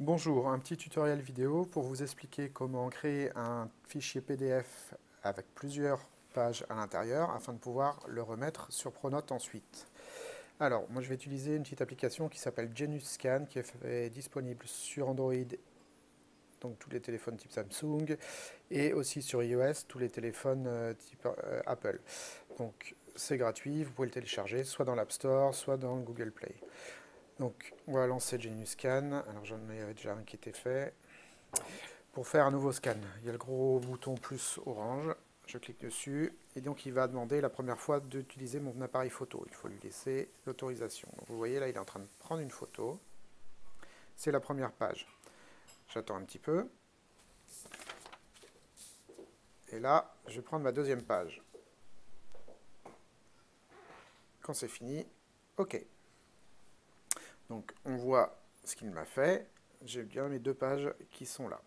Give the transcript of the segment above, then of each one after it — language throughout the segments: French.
Bonjour, un petit tutoriel vidéo pour vous expliquer comment créer un fichier PDF avec plusieurs pages à l'intérieur afin de pouvoir le remettre sur Pronote ensuite. Alors, moi je vais utiliser une petite application qui s'appelle GenusScan qui est disponible sur Android, donc tous les téléphones type Samsung, et aussi sur iOS, tous les téléphones euh, type euh, Apple. Donc c'est gratuit, vous pouvez le télécharger soit dans l'App Store, soit dans Google Play. Donc on va lancer GenuScan. Alors j'en avais déjà un qui était fait. Pour faire un nouveau scan, il y a le gros bouton plus orange. Je clique dessus et donc il va demander la première fois d'utiliser mon appareil photo. Il faut lui laisser l'autorisation. Vous voyez là, il est en train de prendre une photo. C'est la première page. J'attends un petit peu. Et là, je vais prendre ma deuxième page. Quand c'est fini, OK. Donc on voit ce qu'il m'a fait. J'ai bien mes deux pages qui sont là.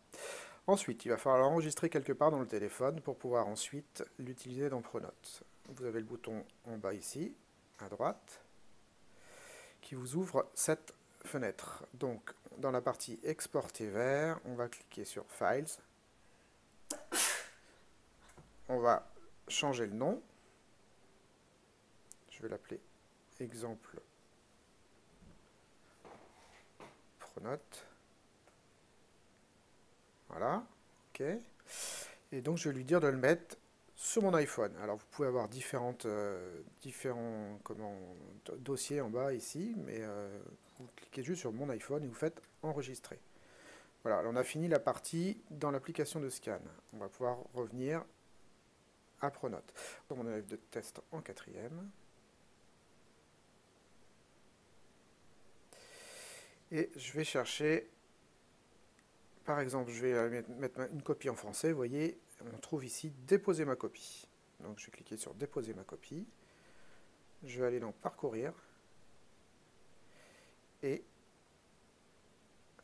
Ensuite, il va falloir l'enregistrer quelque part dans le téléphone pour pouvoir ensuite l'utiliser dans Pronote. Vous avez le bouton en bas ici, à droite, qui vous ouvre cette fenêtre. Donc, dans la partie Exporter vers, on va cliquer sur Files. On va changer le nom. Je vais l'appeler exemple Voilà, ok. Et donc je vais lui dire de le mettre sur mon iPhone. Alors vous pouvez avoir différentes, euh, différents comment, dossiers en bas ici, mais euh, vous cliquez juste sur mon iPhone et vous faites enregistrer. Voilà, on a fini la partie dans l'application de scan. On va pouvoir revenir à Pronote. Pour mon élève de test en quatrième. Et je vais chercher, par exemple, je vais mettre une copie en français, vous voyez, on trouve ici déposer ma copie. Donc je vais cliquer sur déposer ma copie. Je vais aller dans parcourir. Et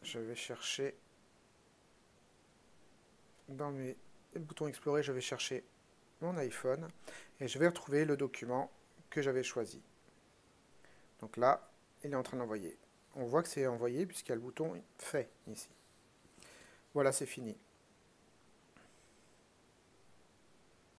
je vais chercher dans mes boutons explorer, je vais chercher mon iPhone et je vais retrouver le document que j'avais choisi. Donc là, il est en train d'envoyer on voit que c'est envoyé puisqu'il y a le bouton fait ici. Voilà, c'est fini.